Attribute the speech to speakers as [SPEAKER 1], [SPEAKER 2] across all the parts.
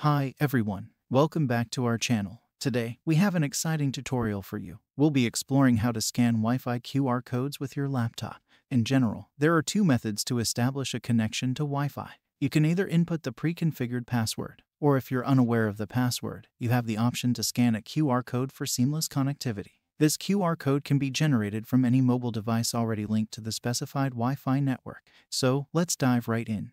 [SPEAKER 1] Hi everyone, welcome back to our channel. Today, we have an exciting tutorial for you. We'll be exploring how to scan Wi-Fi QR codes with your laptop. In general, there are two methods to establish a connection to Wi-Fi. You can either input the pre-configured password, or if you're unaware of the password, you have the option to scan a QR code for seamless connectivity. This QR code can be generated from any mobile device already linked to the specified Wi-Fi network. So, let's dive right in.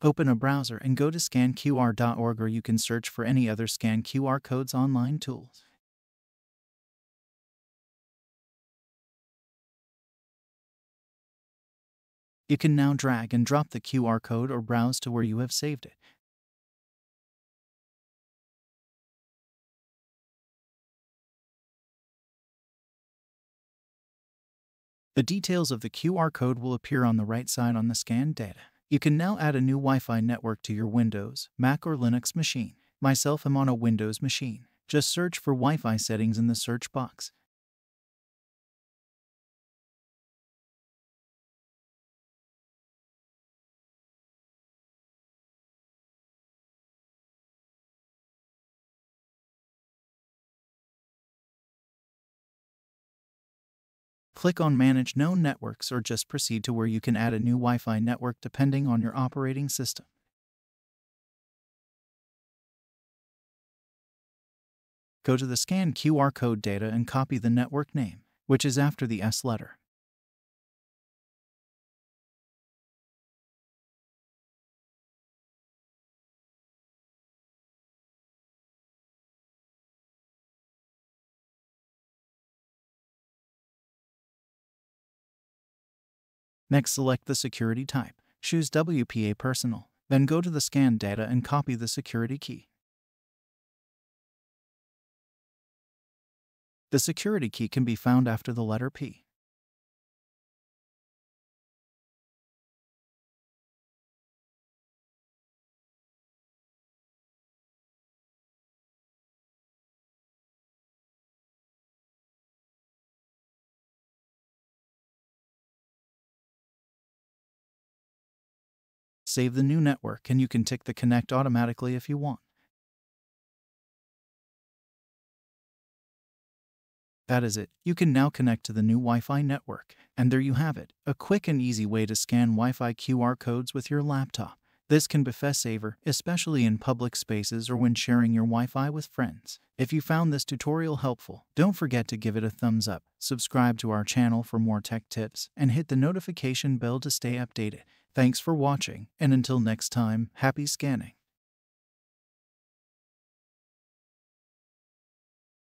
[SPEAKER 1] Open a browser and go to scanqr.org or you can search for any other scan QR codes online tools. You can now drag and drop the QR code or browse to where you have saved it. The details of the QR code will appear on the right side on the scanned data. You can now add a new Wi-Fi network to your Windows, Mac or Linux machine. Myself am on a Windows machine. Just search for Wi-Fi settings in the search box. Click on Manage Known Networks or just proceed to where you can add a new Wi-Fi network depending on your operating system. Go to the Scan QR code data and copy the network name, which is after the S letter. Next, select the security type. Choose WPA Personal. Then go to the scan data and copy the security key. The security key can be found after the letter P. Save the new network and you can tick the connect automatically if you want. That is it. You can now connect to the new Wi-Fi network. And there you have it, a quick and easy way to scan Wi-Fi QR codes with your laptop. This can be a saver, especially in public spaces or when sharing your Wi-Fi with friends. If you found this tutorial helpful, don't forget to give it a thumbs up, subscribe to our channel for more tech tips, and hit the notification bell to stay updated. Thanks for watching, and until next time, happy scanning.